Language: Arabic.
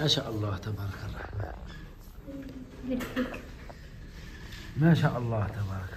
ما شاء الله تبارك الرحمن. ما شاء الله تبارك